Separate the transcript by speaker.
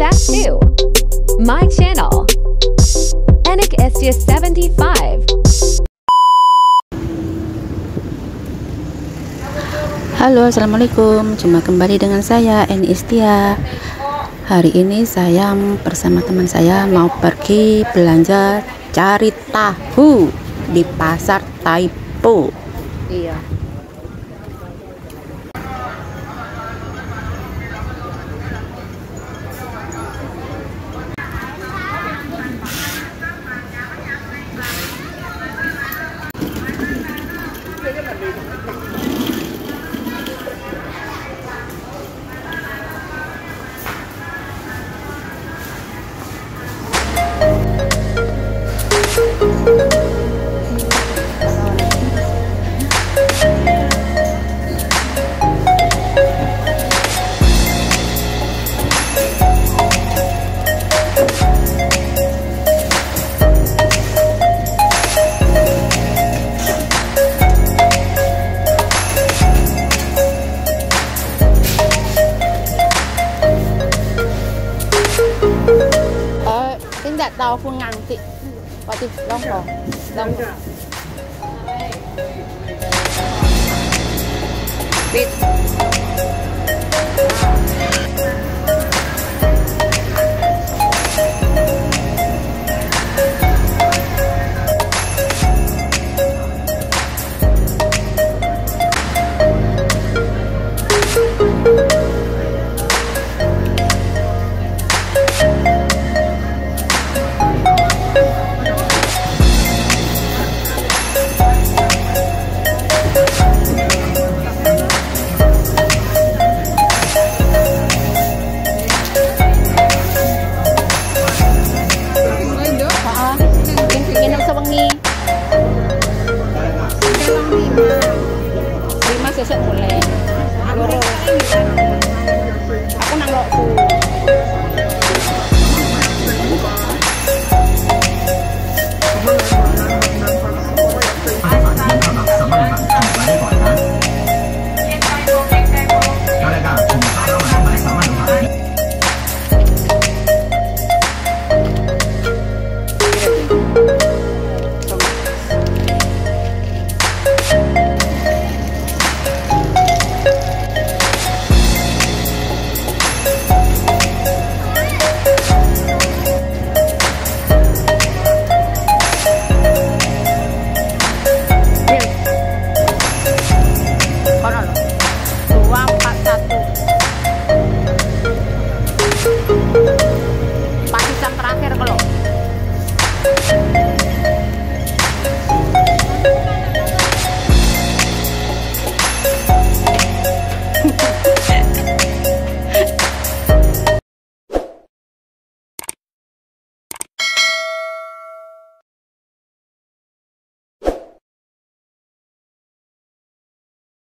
Speaker 1: that too. My channel. Enik Estia 75.
Speaker 2: Halo assalamualaikum Jumpa kembali dengan saya Eni Istia Hari ini saya bersama teman saya Mau pergi belanja Cari tahu Di pasar Taipo Iya dạ tàu phun ngang tị và tị đông rồi đông rồi Lima sesuk mulai. Loro. Aku nang lokku.